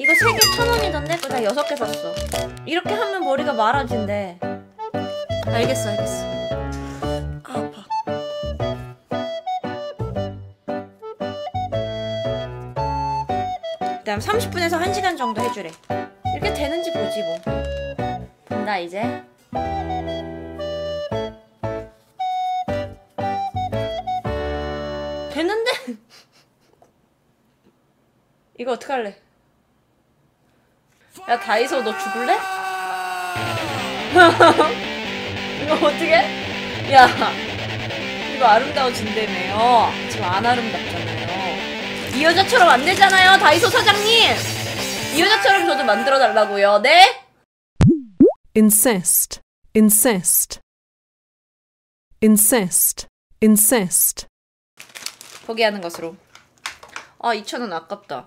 이거 세개천 원이던데? 그거 나 여섯 개 샀어. 이렇게 하면 머리가 말아진대. 알겠어, 알겠어. 아, 아파. 그 다음 30분에서 1시간 정도 해주래. 이렇게 되는지 보지 뭐. 본다 이제. 됐는데? 이거 어떡할래? 야 다이소 너 죽을래? 이거 어떻게? 야 이거 아름다워진다며요. 지금 안 아름답잖아요. 이 여자처럼 안 되잖아요, 다이소 사장님. 이 여자처럼 저도 만들어 달라고요. 네? insist, insist, insist, insist. 포기하는 것으로. 아 2,000원 아깝다.